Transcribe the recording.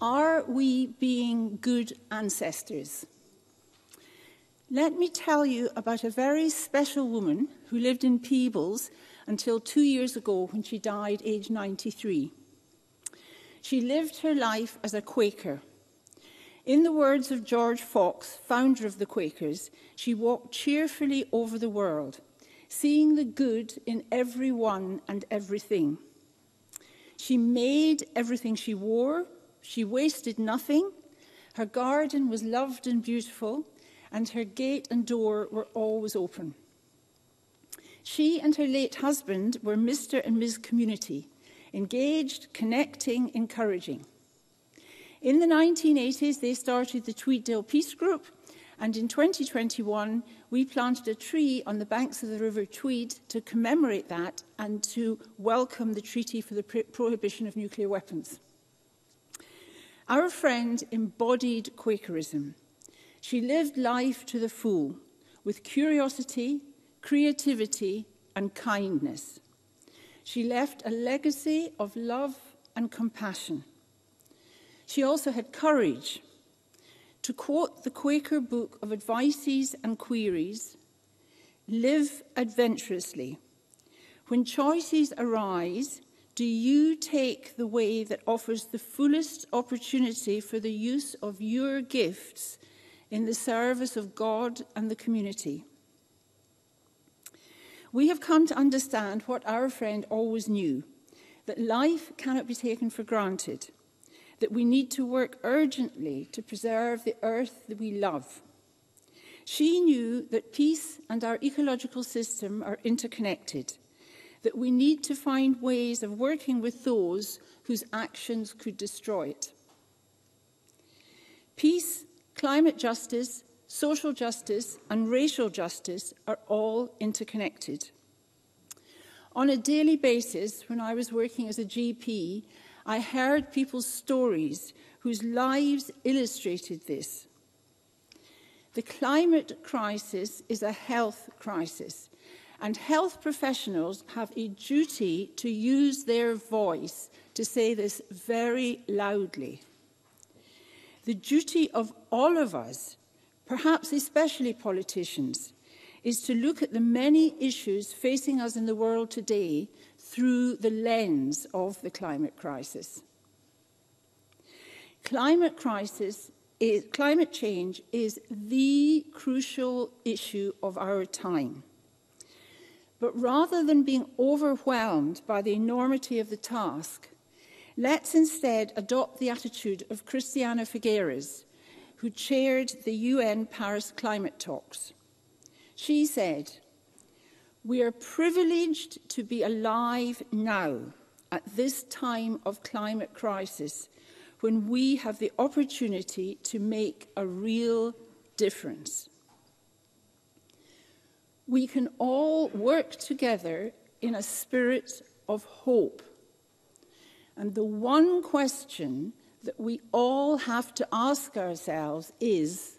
Are we being good ancestors? Let me tell you about a very special woman who lived in Peebles until two years ago when she died aged 93. She lived her life as a Quaker – In the words of George Fox, founder of the Quakers, she walked cheerfully over the world, seeing the good in everyone and everything. She made everything she wore, she wasted nothing, her garden was loved and beautiful, and her gate and door were always open. She and her late husband were Mr. and Ms. Community, engaged, connecting, encouraging. In the 1980s, they started the Tweeddale Peace Group, and in 2021, we planted a tree on the banks of the River Tweed to commemorate that and to welcome the Treaty for the Prohibition of Nuclear Weapons. Our friend embodied Quakerism. She lived life to the full with curiosity, creativity, and kindness. She left a legacy of love and compassion. She also had courage to quote the Quaker book of advices and queries, live adventurously. When choices arise, do you take the way that offers the fullest opportunity for the use of your gifts in the service of God and the community? We have come to understand what our friend always knew that life cannot be taken for granted that we need to work urgently to preserve the earth that we love. She knew that peace and our ecological system are interconnected, that we need to find ways of working with those whose actions could destroy it. Peace, climate justice, social justice and racial justice are all interconnected. On a daily basis, when I was working as a GP, I heard people's stories whose lives illustrated this. The climate crisis is a health crisis, and health professionals have a duty to use their voice to say this very loudly. The duty of all of us, perhaps especially politicians, is to look at the many issues facing us in the world today through the lens of the climate crisis. Climate crisis is, climate change is the crucial issue of our time. But rather than being overwhelmed by the enormity of the task, let's instead adopt the attitude of Christiana Figueres, who chaired the UN Paris climate talks. She said, We are privileged to be alive now at this time of climate crisis when we have the opportunity to make a real difference. We can all work together in a spirit of hope. And the one question that we all have to ask ourselves is